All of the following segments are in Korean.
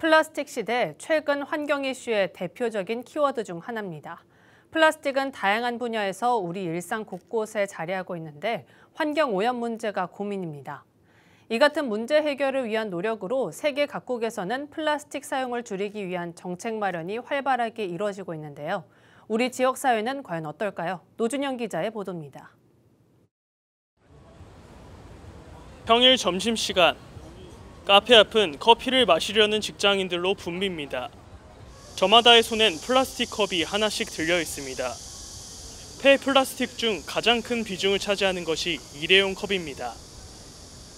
플라스틱 시대 최근 환경 이슈의 대표적인 키워드 중 하나입니다. 플라스틱은 다양한 분야에서 우리 일상 곳곳에 자리하고 있는데 환경 오염 문제가 고민입니다. 이 같은 문제 해결을 위한 노력으로 세계 각국에서는 플라스틱 사용을 줄이기 위한 정책 마련이 활발하게 이루어지고 있는데요. 우리 지역 사회는 과연 어떨까요? 노준영 기자의 보도입니다. 평일 점심시간 카페 앞은 커피를 마시려는 직장인들로 붐빕니다. 저마다의 손엔 플라스틱 컵이 하나씩 들려 있습니다. 폐 플라스틱 중 가장 큰 비중을 차지하는 것이 일회용 컵입니다.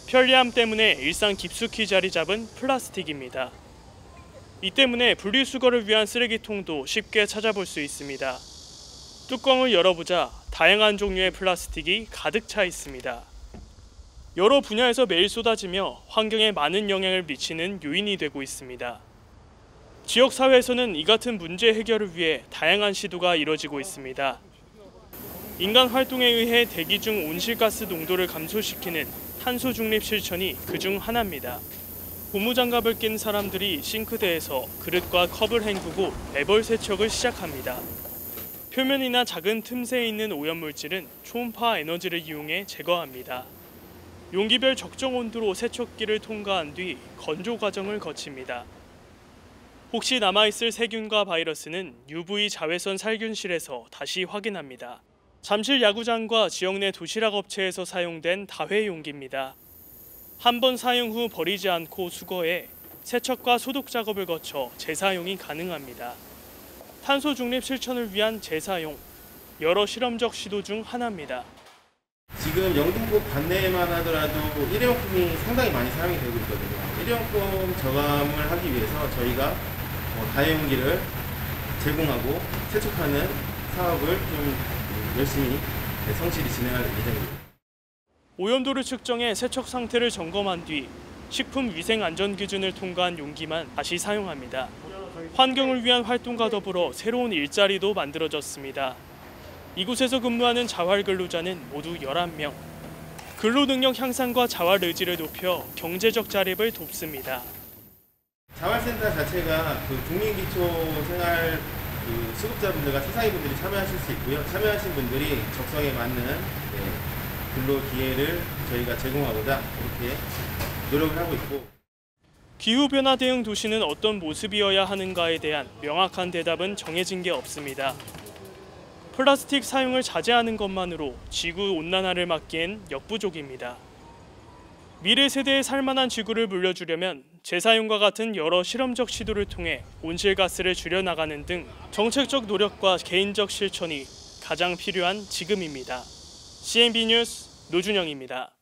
편리함 때문에 일상 깊숙이 자리 잡은 플라스틱입니다. 이 때문에 분리수거를 위한 쓰레기통도 쉽게 찾아볼 수 있습니다. 뚜껑을 열어보자 다양한 종류의 플라스틱이 가득 차 있습니다. 여러 분야에서 매일 쏟아지며 환경에 많은 영향을 미치는 요인이 되고 있습니다. 지역 사회에서는 이 같은 문제 해결을 위해 다양한 시도가 이뤄지고 있습니다. 인간 활동에 의해 대기 중 온실가스 농도를 감소시키는 탄소 중립 실천이 그중 하나입니다. 고무장갑을 낀 사람들이 싱크대에서 그릇과 컵을 헹구고 애벌 세척을 시작합니다. 표면이나 작은 틈새에 있는 오염물질은 초음파 에너지를 이용해 제거합니다. 용기별 적정 온도로 세척기를 통과한 뒤 건조 과정을 거칩니다. 혹시 남아있을 세균과 바이러스는 UV 자외선 살균실에서 다시 확인합니다. 잠실 야구장과 지역 내 도시락 업체에서 사용된 다회 용기입니다. 한 번 사용 후 버리지 않고 수거해 세척과 소독 작업을 거쳐 재사용이 가능합니다. 탄소 중립 실천을 위한 재사용, 여러 실험적 시도 중 하나입니다. 지금 영등포 관내만 하더라도 일회용품이 상당히 많이 사용이 되고 있거든요. 일회용품 저감을 하기 위해서 저희가 뭐 다용기를 제공하고 세척하는 사업을 좀 열심히 성실히 진행할 예정입니다. 오염도를 측정해 세척 상태를 점검한 뒤 식품 위생 안전 기준을 통과한 용기만 다시 사용합니다. 환경을 위한 활동과 더불어 새로운 일자리도 만들어졌습니다. 이곳에서 근무하는 자활 근로자는 모두 11명. 근로 능력 향상과 자활 의지를 높여 경제적 자립을 돕습니다. 자활센터 자체가 그 국민기초 생활 그 수급자분들과 사상이분들이 참여하실 수 있고요. 참여하신 분들이 적성에 맞는 네, 근로 기회를 저희가 제공하고자 이렇게 노력을 하고 있고 기후변화 대응 도시는 어떤 모습이어야 하는가에 대한 명확한 대답은 정해진 게 없습니다. 플라스틱 사용을 자제하는 것만으로 지구 온난화를 막기엔 역부족입니다. 미래 세대에 살만한 지구를 물려주려면 재사용과 같은 여러 실험적 시도를 통해 온실가스를 줄여나가는 등 정책적 노력과 개인적 실천이 가장 필요한 지금입니다. CNB 뉴스 노준영입니다.